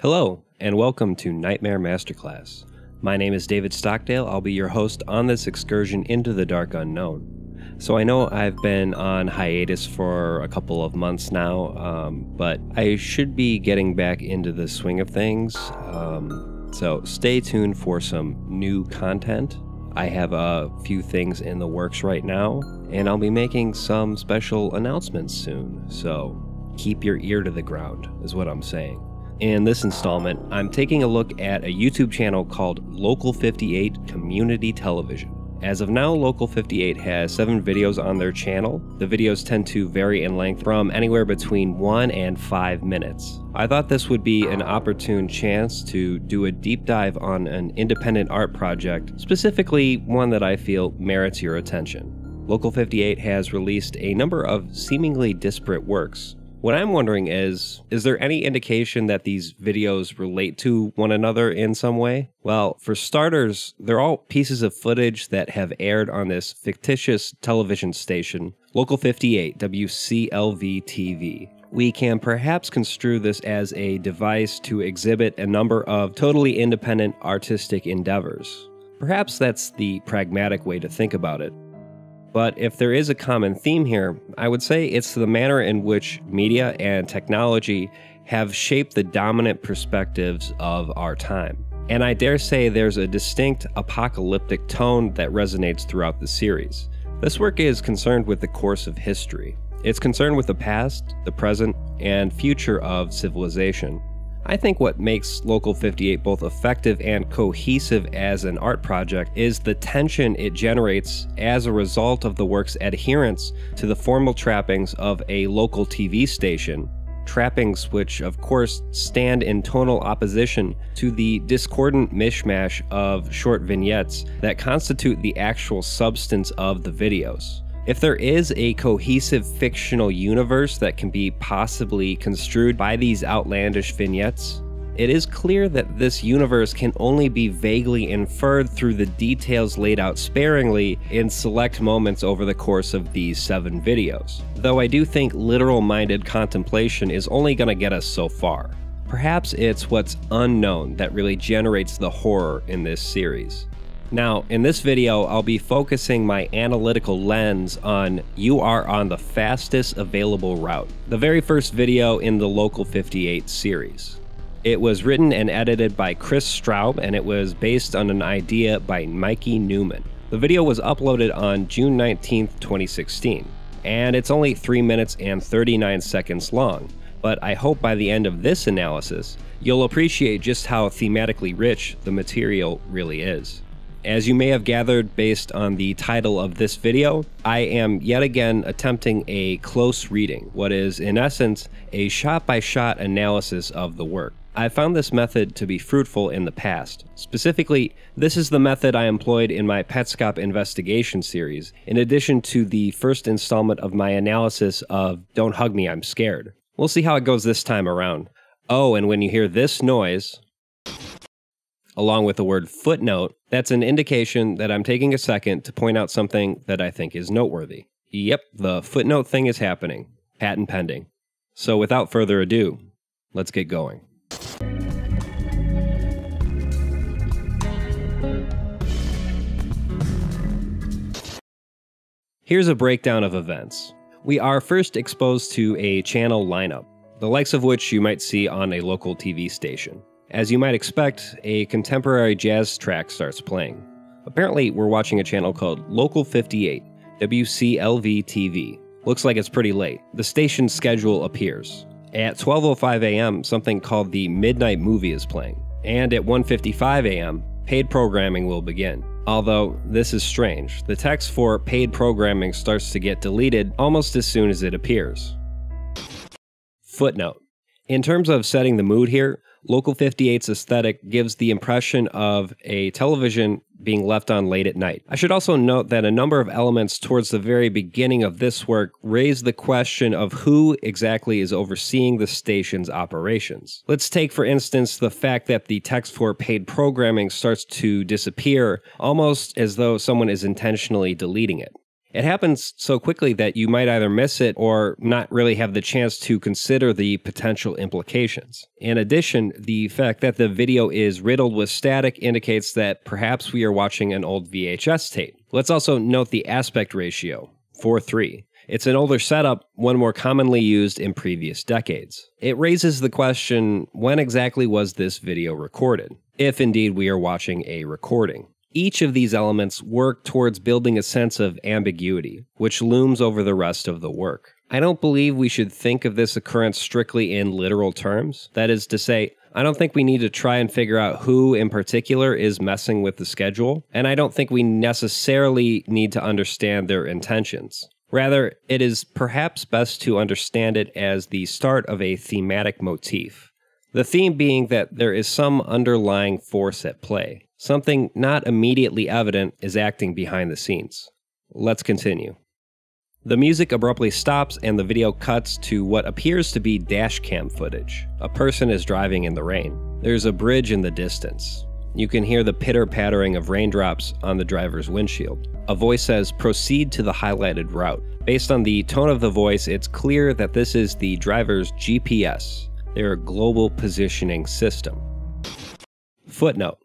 Hello, and welcome to Nightmare Masterclass. My name is David Stockdale. I'll be your host on this excursion into the dark unknown. So, I know I've been on hiatus for a couple of months now, um, but I should be getting back into the swing of things. Um, so, stay tuned for some new content. I have a few things in the works right now, and I'll be making some special announcements soon. So, keep your ear to the ground, is what I'm saying. In this installment, I'm taking a look at a YouTube channel called Local 58 Community Television. As of now, Local 58 has seven videos on their channel. The videos tend to vary in length from anywhere between one and five minutes. I thought this would be an opportune chance to do a deep dive on an independent art project, specifically one that I feel merits your attention. Local 58 has released a number of seemingly disparate works, what I'm wondering is is there any indication that these videos relate to one another in some way? Well, for starters, they're all pieces of footage that have aired on this fictitious television station, Local 58 WCLV TV. We can perhaps construe this as a device to exhibit a number of totally independent artistic endeavors. Perhaps that's the pragmatic way to think about it. But if there is a common theme here, I would say it's the manner in which media and technology have shaped the dominant perspectives of our time. And I dare say there's a distinct apocalyptic tone that resonates throughout the series. This work is concerned with the course of history. It's concerned with the past, the present, and future of civilization. I think what makes Local 58 both effective and cohesive as an art project is the tension it generates as a result of the work's adherence to the formal trappings of a local TV station. Trappings which, of course, stand in tonal opposition to the discordant mishmash of short vignettes that constitute the actual substance of the videos. If there is a cohesive fictional universe that can be possibly construed by these outlandish vignettes, it is clear that this universe can only be vaguely inferred through the details laid out sparingly in select moments over the course of these seven videos. Though I do think literal minded contemplation is only going to get us so far. Perhaps it's what's unknown that really generates the horror in this series. Now, in this video, I'll be focusing my analytical lens on you are on the fastest available route, the very first video in the Local 58 series. It was written and edited by Kris Straub, and it was based on an idea by Mikey Neuman. The video was uploaded on June 19, 2016, and it's only 3 minutes and 39 seconds long. But I hope by the end of this analysis, you'll appreciate just how thematically rich the material really is. As you may have gathered based on the title of this video, I am yet again attempting a close reading, what is in essence a shot-by-shot -shot analysis of the work. I found this method to be fruitful in the past. Specifically, this is the method I employed in my Petscop investigation series, in addition to the first installment of my analysis of Don't Hug Me, I'm Scared. We'll see how it goes this time around. Oh, and when you hear this noise, along with the word footnote, that's an indication that I'm taking a second to point out something that I think is noteworthy. Yep, the footnote thing is happening. Patent pending. So without further ado, let's get going. Here's a breakdown of events. We are first exposed to a channel lineup, the likes of which you might see on a local TV station. As you might expect, a contemporary jazz track starts playing. Apparently, we're watching a channel called Local 58, WCLV TV. Looks like it's pretty late. The station's schedule appears. At 12:05 a.m., something called the Midnight Movie is playing, and at 1:55 a.m., paid programming will begin. Although this is strange, the text for paid programming starts to get deleted almost as soon as it appears. Footnote in terms of setting the mood here, Local 58's aesthetic gives the impression of a television being left on late at night. I should also note that a number of elements towards the very beginning of this work raise the question of who exactly is overseeing the station's operations. Let's take, for instance, the fact that the text for paid programming starts to disappear almost as though someone is intentionally deleting it. It happens so quickly that you might either miss it or not really have the chance to consider the potential implications. In addition, the fact that the video is riddled with static indicates that perhaps we are watching an old VHS tape. Let's also note the aspect ratio 4 3. It's an older setup, one more commonly used in previous decades. It raises the question when exactly was this video recorded? If indeed we are watching a recording. Each of these elements work towards building a sense of ambiguity, which looms over the rest of the work. I don't believe we should think of this occurrence strictly in literal terms. That is to say, I don't think we need to try and figure out who in particular is messing with the schedule, and I don't think we necessarily need to understand their intentions. Rather, it is perhaps best to understand it as the start of a thematic motif. The theme being that there is some underlying force at play. Something not immediately evident is acting behind the scenes. Let's continue. The music abruptly stops and the video cuts to what appears to be dashcam footage. A person is driving in the rain. There's a bridge in the distance. You can hear the pitter pattering of raindrops on the driver's windshield. A voice says, Proceed to the highlighted route. Based on the tone of the voice, it's clear that this is the driver's GPS, their global positioning system. Footnote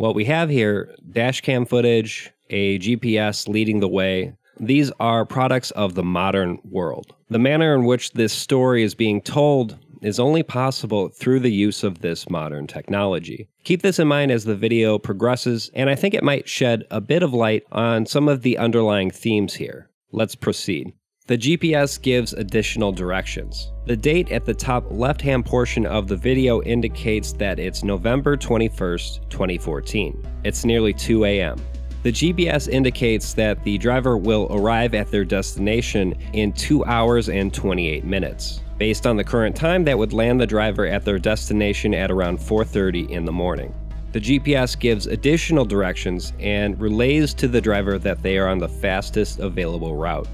what we have here dashcam footage, a GPS leading the way. These are products of the modern world. The manner in which this story is being told is only possible through the use of this modern technology. Keep this in mind as the video progresses, and I think it might shed a bit of light on some of the underlying themes here. Let's proceed. The GPS gives additional directions. The date at the top left hand portion of the video indicates that it's November 21st, 2014. It's nearly 2 a.m. The GPS indicates that the driver will arrive at their destination in 2 hours and 28 minutes. Based on the current time, that would land the driver at their destination at around 4:30 in the morning. The GPS gives additional directions and relays to the driver that they are on the fastest available route.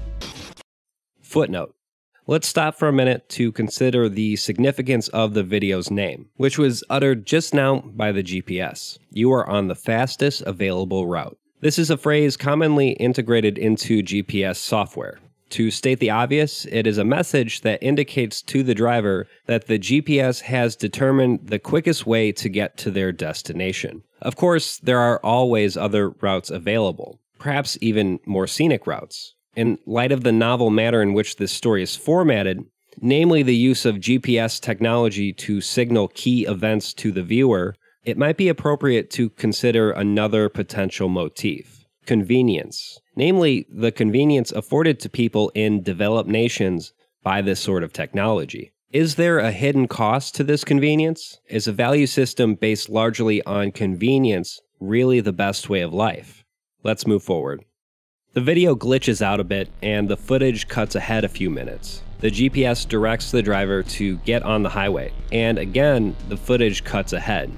Footnote. Let's stop for a minute to consider the significance of the video's name, which was uttered just now by the GPS. You are on the fastest available route. This is a phrase commonly integrated into GPS software. To state the obvious, it is a message that indicates to the driver that the GPS has determined the quickest way to get to their destination. Of course, there are always other routes available, perhaps even more scenic routes in light of the novel manner in which this story is formatted, namely the use of GPS technology to signal key events to the viewer, it might be appropriate to consider another potential motif convenience, namely the convenience afforded to people in developed nations by this sort of technology. Is there a hidden cost to this convenience? Is a value system based largely on convenience really the best way of life? Let's move forward. The video glitches out a bit and the footage cuts ahead a few minutes. The GPS directs the driver to get on the highway, and again, the footage cuts ahead.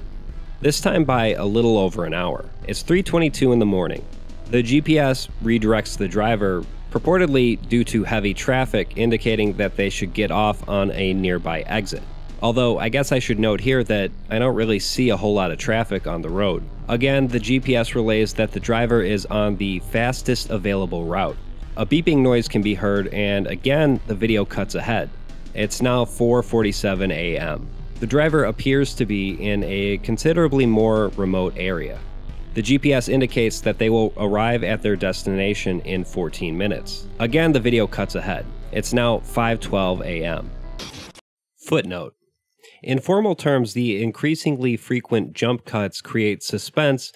This time by a little over an hour. It's 3:22 in the morning. The GPS redirects the driver purportedly due to heavy traffic indicating that they should get off on a nearby exit. Although, I guess I should note here that I don't really see a whole lot of traffic on the road. Again, the GPS relays that the driver is on the fastest available route. A beeping noise can be heard, and again, the video cuts ahead. It's now 4:47 a.m. The driver appears to be in a considerably more remote area. The GPS indicates that they will arrive at their destination in 14 minutes. Again, the video cuts ahead. It's now 5:12 a.m. Footnote in formal terms, the increasingly frequent jump cuts create suspense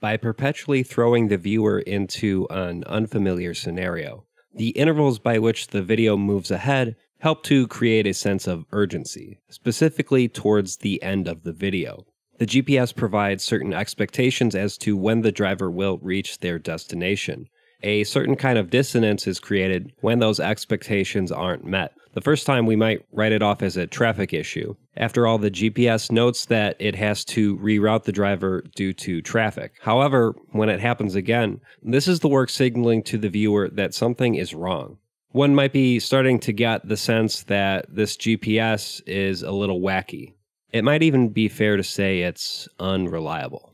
by perpetually throwing the viewer into an unfamiliar scenario. The intervals by which the video moves ahead help to create a sense of urgency, specifically towards the end of the video. The GPS provides certain expectations as to when the driver will reach their destination. A certain kind of dissonance is created when those expectations aren't met. The first time we might write it off as a traffic issue. After all, the GPS notes that it has to reroute the driver due to traffic. However, when it happens again, this is the work signaling to the viewer that something is wrong. One might be starting to get the sense that this GPS is a little wacky. It might even be fair to say it's unreliable.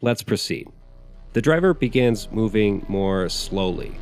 Let's proceed. The driver begins moving more slowly.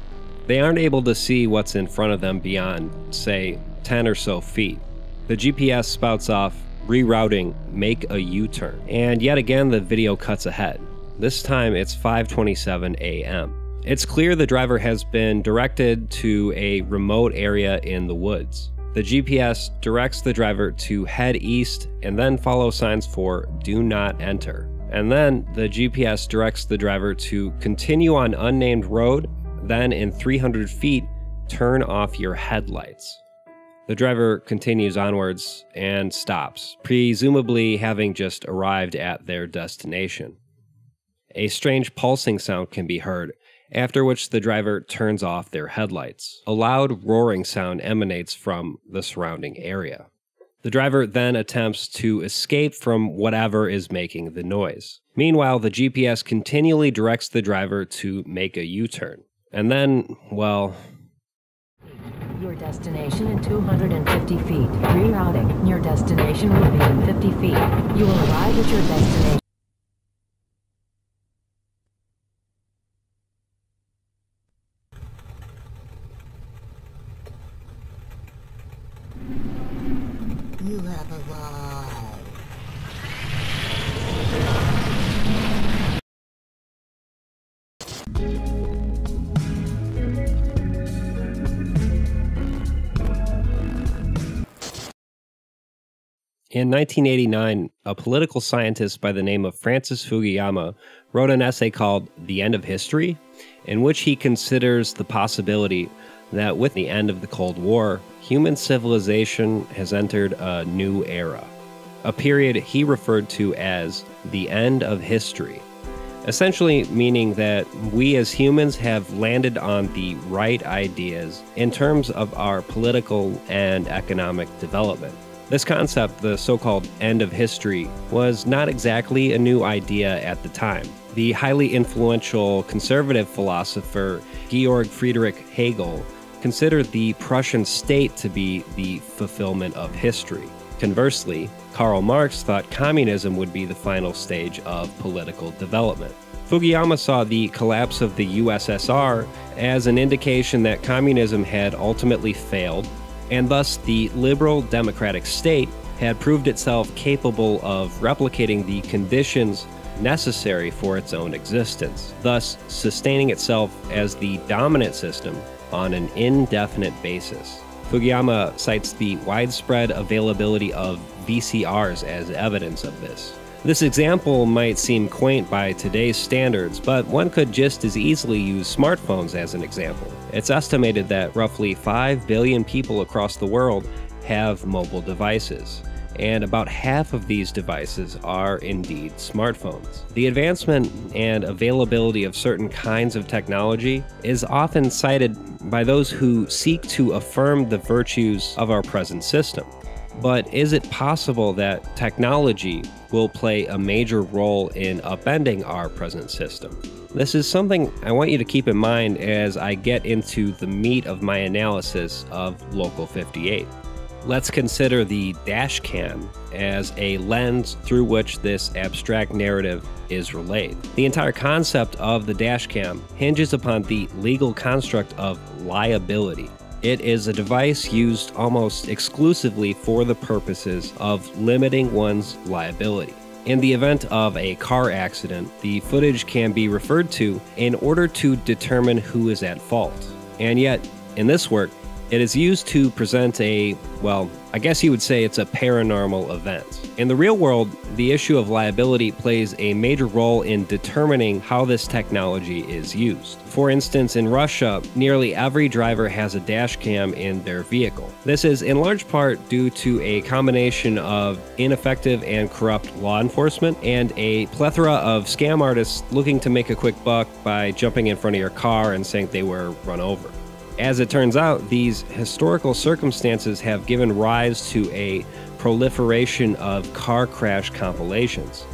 they aren't able to see what's in front of them beyond, say, 10 or so feet. The GPS spouts off, rerouting, make a U-turn. And yet again, the video cuts ahead. This time it's 5:27 a.m. It's clear the driver has been directed to a remote area in the woods. The GPS directs the driver to head east and then follow signs for do not enter. And then the GPS directs the driver to continue on unnamed road, then in 300 feet, turn off your headlights. The driver continues onwards and stops, presumably having just arrived at their destination. A strange pulsing sound can be heard, after which the driver turns off their headlights. A loud roaring sound emanates from the surrounding area. The driver then attempts to escape from whatever is making the noise. Meanwhile, the GPS continually directs the driver to make a U turn. And then, well. Your destination in 250 feet. Rerouting. Your destination will be in 50 feet. You will arrive at your destination. You have arrived. In 1989, a political scientist by the name of Francis Fukuyama wrote an essay called The End of History, in which he considers the possibility that with the end of the Cold War, human civilization has entered a new era, a period he referred to as the end of history, essentially meaning that we as humans have landed on the right ideas in terms of our political and economic development. This concept, the so called end of history, was not exactly a new idea at the time. The highly influential conservative philosopher Georg Friedrich Hegel considered the Prussian state to be the fulfillment of history. Conversely, Karl Marx thought communism would be the final stage of political development. Fukuyama saw the collapse of the USSR as an indication that communism had ultimately failed and thus the liberal democratic state had proved itself capable of replicating the conditions necessary for its own existence, thus sustaining itself as the dominant system on an indefinite basis. Fukuyama cites the widespread availability of VCRs as evidence of this. This example might seem quaint by today's standards, but one could just as easily use smartphones as an example. It's estimated that roughly 5 billion people across the world have mobile devices, and about half of these devices are indeed smartphones. The advancement and availability of certain kinds of technology is often cited by those who seek to affirm the virtues of our present system. But is it possible that technology will play a major role in upending our present system? This is something I want you to keep in mind as I get into the meat of my analysis of Local 58. Let's consider the dash cam as a lens through which this abstract narrative is relayed. The entire concept of the dash cam hinges upon the legal construct of liability. It is a device used almost exclusively for the purposes of limiting one's liability. In the event of a car accident, the footage can be referred to in order to determine who is at fault. And yet, in this work, it is used to present a, well, I guess you would say it's a paranormal event. In the real world, the issue of liability plays a major role in determining how this technology is used. For instance, in Russia, nearly every driver has a dash cam in their vehicle. This is in large part due to a combination of ineffective and corrupt law enforcement and a plethora of scam artists looking to make a quick buck by jumping in front of your car and saying they were run over. As it turns out, these historical circumstances have given rise to a proliferation of car crash compilations.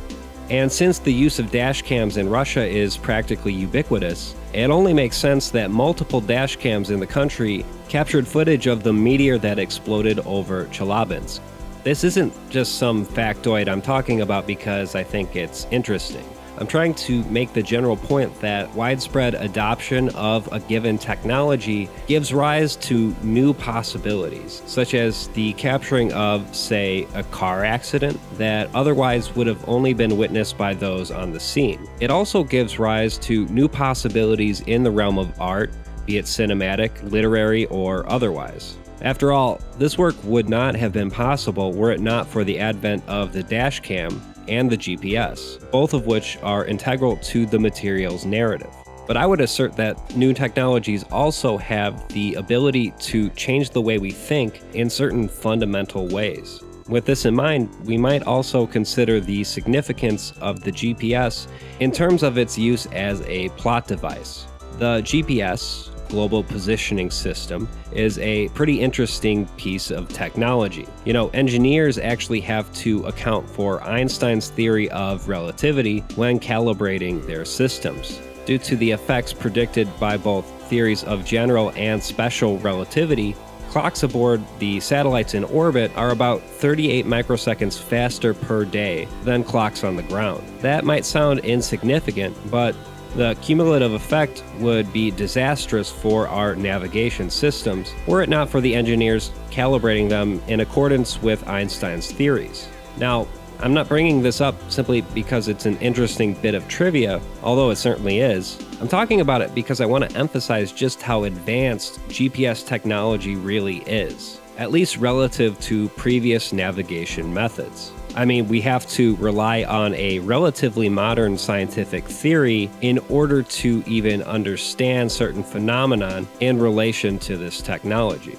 And since the use of dash cams in Russia is practically ubiquitous, it only makes sense that multiple dash cams in the country captured footage of the meteor that exploded over Chelyabinsk. This isn't just some factoid I'm talking about because I think it's interesting. I'm trying to make the general point that widespread adoption of a given technology gives rise to new possibilities, such as the capturing of, say, a car accident that otherwise would have only been witnessed by those on the scene. It also gives rise to new possibilities in the realm of art, be it cinematic, literary, or otherwise. After all, this work would not have been possible were it not for the advent of the dashcam and the GPS, both of which are integral to the material's narrative. But I would assert that new technologies also have the ability to change the way we think in certain fundamental ways. With this in mind, we might also consider the significance of the GPS in terms of its use as a plot device. The GPS, Global Positioning System, is a pretty interesting piece of technology. You know, engineers actually have to account for Einstein's theory of relativity when calibrating their systems. Due to the effects predicted by both theories of general and special relativity, clocks aboard the satellites in orbit are about 38 microseconds faster per day than clocks on the ground. That might sound insignificant, but the cumulative effect would be disastrous for our navigation systems were it not for the engineers calibrating them in accordance with Einstein's theories. Now, I'm not bringing this up simply because it's an interesting bit of trivia, although it certainly is. I'm talking about it because I want to emphasize just how advanced GPS technology really is, at least relative to previous navigation methods. I mean, we have to rely on a relatively modern scientific theory in order to even understand certain phenomenon in relation to this technology.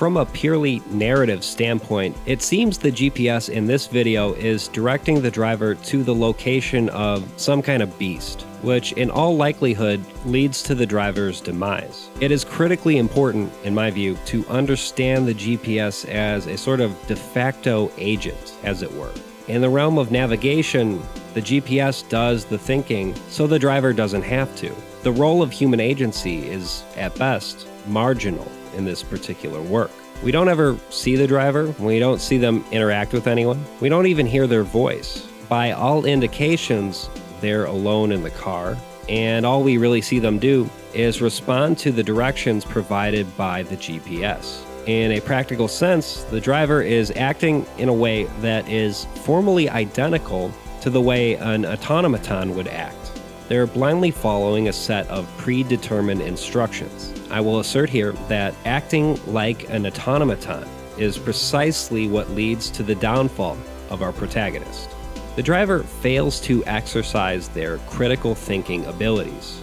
From a purely narrative standpoint, it seems the GPS in this video is directing the driver to the location of some kind of beast, which in all likelihood leads to the driver's demise. It is critically important, in my view, to understand the GPS as a sort of de facto agent, as it were. In the realm of navigation, the GPS does the thinking, so the driver doesn't have to. The role of human agency is, at best, marginal in this particular work. We don't ever see the driver, we don't see them interact with anyone, we don't even hear their voice. By all indications, they're alone in the car, and all we really see them do is respond to the directions provided by the GPS. In a practical sense, the driver is acting in a way that is formally identical to the way an automaton would act. They're blindly following a set of predetermined instructions. I will assert here that acting like an automaton is precisely what leads to the downfall of our protagonist. The driver fails to exercise their critical thinking abilities.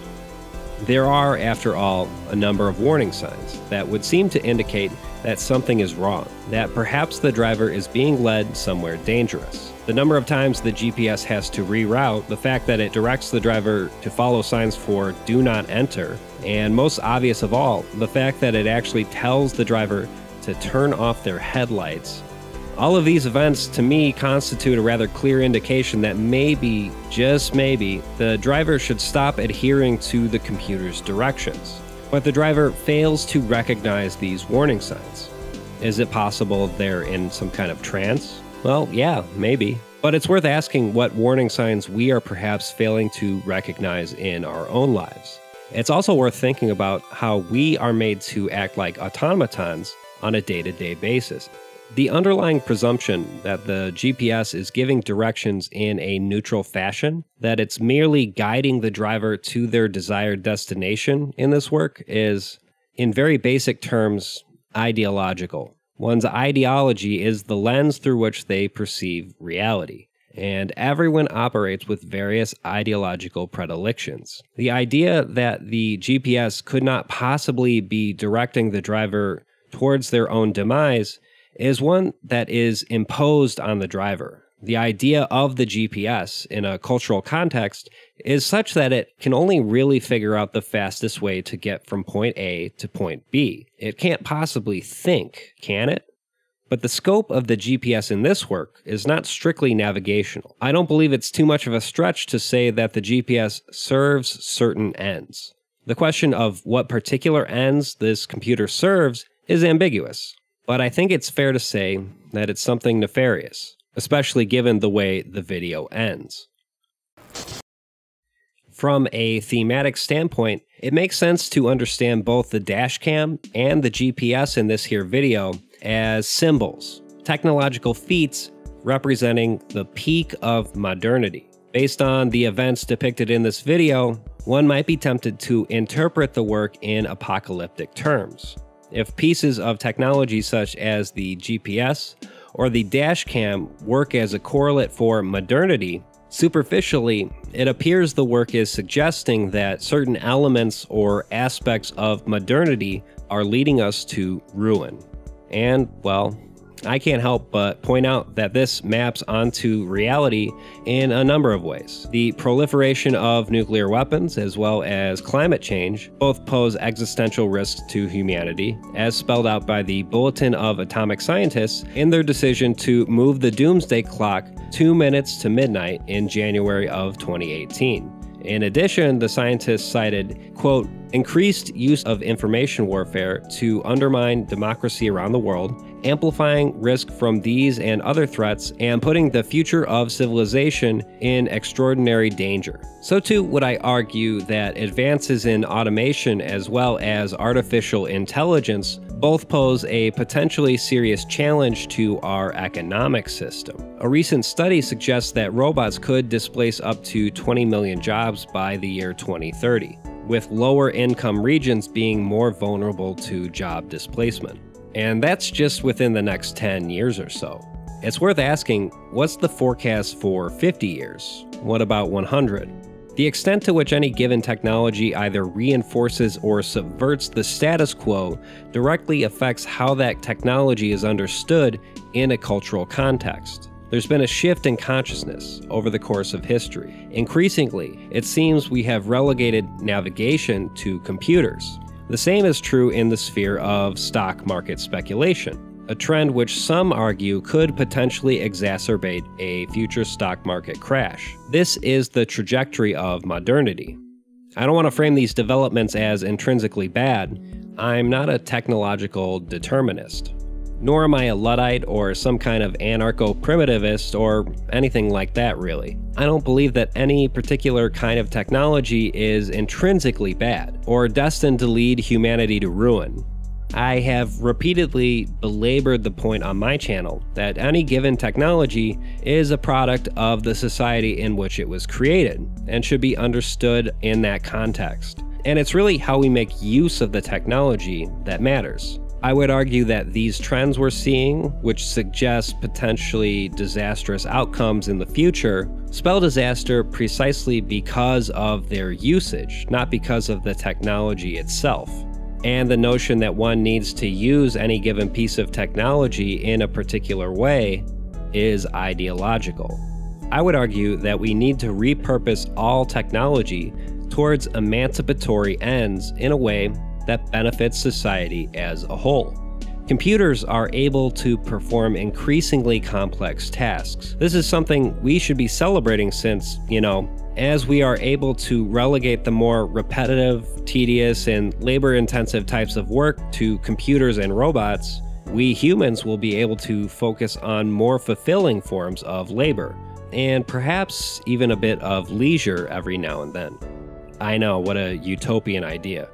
There are, after all, a number of warning signs that would seem to indicate that something is wrong, that perhaps the driver is being led somewhere dangerous. The number of times the GPS has to reroute, the fact that it directs the driver to follow signs for do not enter, and most obvious of all, the fact that it actually tells the driver to turn off their headlights. All of these events, to me, constitute a rather clear indication that maybe, just maybe, the driver should stop adhering to the computer's directions. But the driver fails to recognize these warning signs. Is it possible they're in some kind of trance? Well, yeah, maybe. But it's worth asking what warning signs we are perhaps failing to recognize in our own lives. It's also worth thinking about how we are made to act like automatons on a day to day basis. The underlying presumption that the GPS is giving directions in a neutral fashion, that it's merely guiding the driver to their desired destination in this work, is, in very basic terms, ideological. One's ideology is the lens through which they perceive reality, and everyone operates with various ideological predilections. The idea that the GPS could not possibly be directing the driver towards their own demise is one that is imposed on the driver. The idea of the GPS in a cultural context is such that it can only really figure out the fastest way to get from point A to point B. It can't possibly think, can it? But the scope of the GPS in this work is not strictly navigational. I don't believe it's too much of a stretch to say that the GPS serves certain ends. The question of what particular ends this computer serves is ambiguous, but I think it's fair to say that it's something nefarious, especially given the way the video ends. From a thematic standpoint, it makes sense to understand both the dashcam and the GPS in this here video as symbols, technological feats representing the peak of modernity. Based on the events depicted in this video, one might be tempted to interpret the work in apocalyptic terms. If pieces of technology such as the GPS or the dashcam work as a correlate for modernity, superficially, it appears the work is suggesting that certain elements or aspects of modernity are leading us to ruin. And, well, I can't help but point out that this maps onto reality in a number of ways. The proliferation of nuclear weapons, as well as climate change, both pose existential risks to humanity, as spelled out by the Bulletin of Atomic Scientists in their decision to move the doomsday clock two minutes to midnight in January of 2018. In addition, the scientists cited, quote, increased use of information warfare to undermine democracy around the world, amplifying risk from these and other threats, and putting the future of civilization in extraordinary danger. So, too, would I argue that advances in automation as well as artificial intelligence both pose a potentially serious challenge to our economic system. A recent study suggests that robots could displace up to 20 million jobs by the year 2030, with lower income regions being more vulnerable to job displacement. And that's just within the next 10 years or so. It's worth asking what's the forecast for 50 years? What about 100? The extent to which any given technology either reinforces or subverts the status quo directly affects how that technology is understood in a cultural context. There's been a shift in consciousness over the course of history. Increasingly, it seems we have relegated navigation to computers. The same is true in the sphere of stock market speculation a trend which some argue could potentially exacerbate a future stock market crash. This is the trajectory of modernity. I don't want to frame these developments as intrinsically bad. I'm not a technological determinist. Nor am I a Luddite or some kind of anarcho primitivist or anything like that, really. I don't believe that any particular kind of technology is intrinsically bad or destined to lead humanity to ruin. I have repeatedly belabored the point on my channel that any given technology is a product of the society in which it was created and should be understood in that context. And it's really how we make use of the technology that matters. I would argue that these trends we're seeing, which suggest potentially disastrous outcomes in the future, spell disaster precisely because of their usage, not because of the technology itself and the notion that one needs to use any given piece of technology in a particular way is ideological. I would argue that we need to repurpose all technology towards emancipatory ends in a way that benefits society as a whole. Computers are able to perform increasingly complex tasks. This is something we should be celebrating since, you know, as we are able to relegate the more repetitive, tedious, and labor intensive types of work to computers and robots, we humans will be able to focus on more fulfilling forms of labor, and perhaps even a bit of leisure every now and then. I know, what a utopian idea.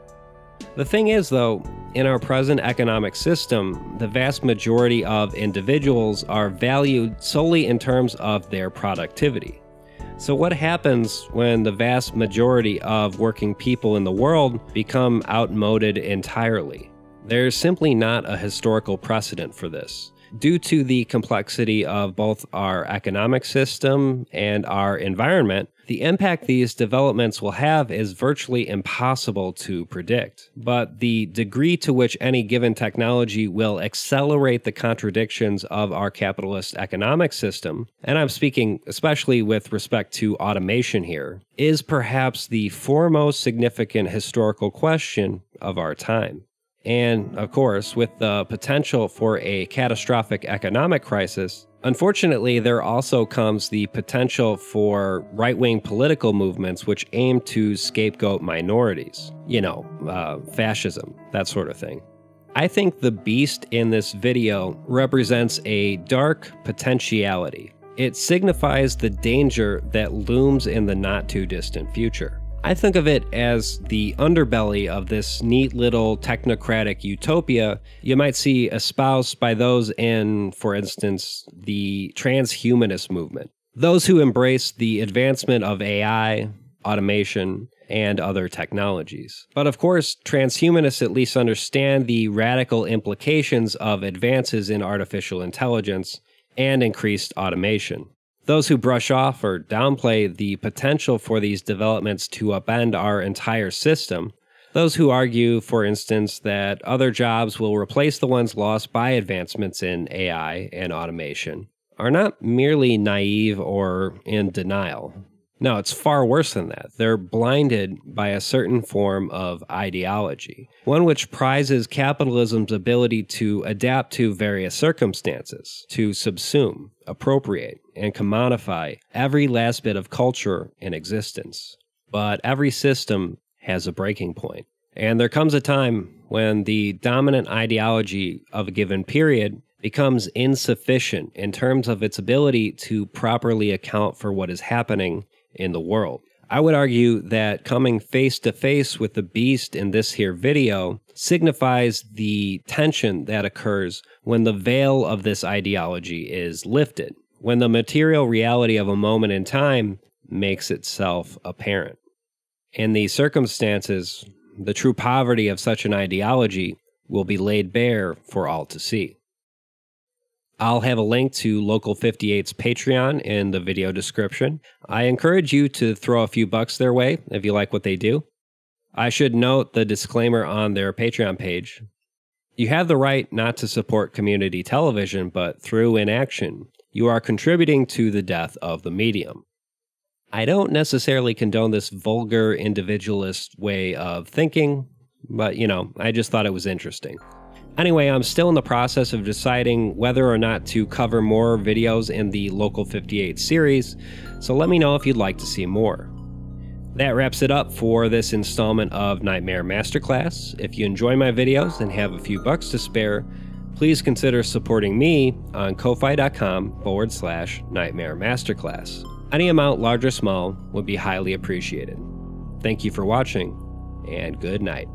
The thing is, though, in our present economic system, the vast majority of individuals are valued solely in terms of their productivity. So, what happens when the vast majority of working people in the world become outmoded entirely? There's simply not a historical precedent for this due to the complexity of both our economic system and our environment, the impact these developments will have is virtually impossible to predict. But the degree to which any given technology will accelerate the contradictions of our capitalist economic system, and I'm speaking especially with respect to automation here, is perhaps the foremost significant historical question of our time. And of course, with the potential for a catastrophic economic crisis, unfortunately, there also comes the potential for right wing political movements which aim to scapegoat minorities. You know, uh, fascism, that sort of thing. I think the beast in this video represents a dark potentiality. It signifies the danger that looms in the not too distant future. I think of it as the underbelly of this neat little technocratic utopia you might see espoused by those in, for instance, the transhumanist movement. Those who embrace the advancement of AI, automation, and other technologies. But of course, transhumanists at least understand the radical implications of advances in artificial intelligence and increased automation. Those who brush off or downplay the potential for these developments to upend our entire system, those who argue, for instance, that other jobs will replace the ones lost by advancements in AI and automation, are not merely naive or in denial. No, it's far worse than that. They're blinded by a certain form of ideology, one which prizes capitalism's ability to adapt to various circumstances, to subsume, appropriate, and commodify every last bit of culture in existence. But every system has a breaking point. And there comes a time when the dominant ideology of a given period becomes insufficient in terms of its ability to properly account for what is happening in the world. I would argue that coming face to face with the beast in this here video signifies the tension that occurs when the veil of this ideology is lifted, when the material reality of a moment in time makes itself apparent. In these circumstances, the true poverty of such an ideology will be laid bare for all to see. I'll have a link to Local 58's Patreon in the video description. I encourage you to throw a few bucks their way if you like what they do. I should note the disclaimer on their Patreon page. You have the right not to support community television, but through inaction, you are contributing to the death of the medium. I don't necessarily condone this vulgar individualist way of thinking, but you know, I just thought it was interesting. Anyway, I'm still in the process of deciding whether or not to cover more videos in the Local 58 series, so let me know if you'd like to see more. That wraps it up for this installment of Nightmare Masterclass. If you enjoy my videos and have a few bucks to spare, please consider supporting me on ko-fi.com forward slash nightmare masterclass. Any amount, large or small, would be highly appreciated. Thank you for watching, and good night.